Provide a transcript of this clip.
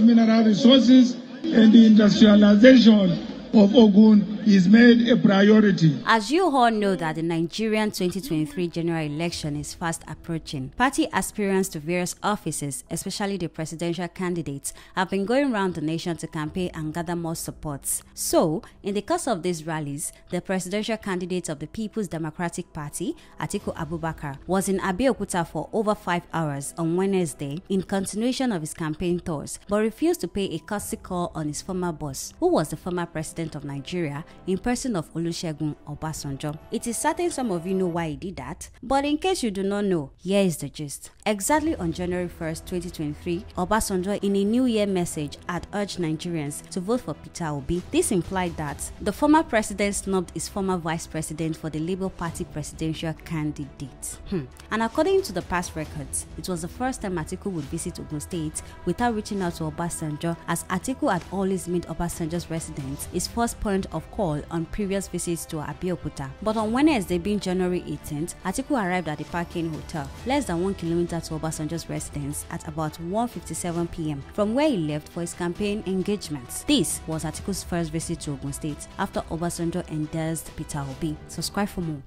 mineral resources and the industrialization of Ogun is made a priority. As you all know that the Nigerian 2023 general election is fast approaching, party aspirants to various offices, especially the presidential candidates, have been going around the nation to campaign and gather more supports. So, in the course of these rallies, the presidential candidate of the People's Democratic Party, Atiku Abubakar, was in Abeokuta for over five hours on Wednesday in continuation of his campaign tours, but refused to pay a courtesy call on his former boss, who was the former president of Nigeria in person of Olusegun Obasanjo. It is certain some of you know why he did that, but in case you do not know, here is the gist. Exactly on January 1st, 2023, Obasanjo in a New Year message had urged Nigerians to vote for Peter Obi. This implied that the former president snubbed his former vice president for the Labour Party presidential candidate. Hmm. And according to the past records, it was the first time Atiku would visit Ogun State without reaching out to Obasanjo as Atiku had always made Obasanjo's residence his first point of call on previous visits to Abeokuta. But on Wednesday, being January 18th, Atiku arrived at the Park Inn Hotel, less than one kilometer to Obasanjo's residence at about 1.57 pm, from where he left for his campaign engagements. This was Atiku's first visit to Ogun State after Obasanjo endorsed Peter Obi. Subscribe for more.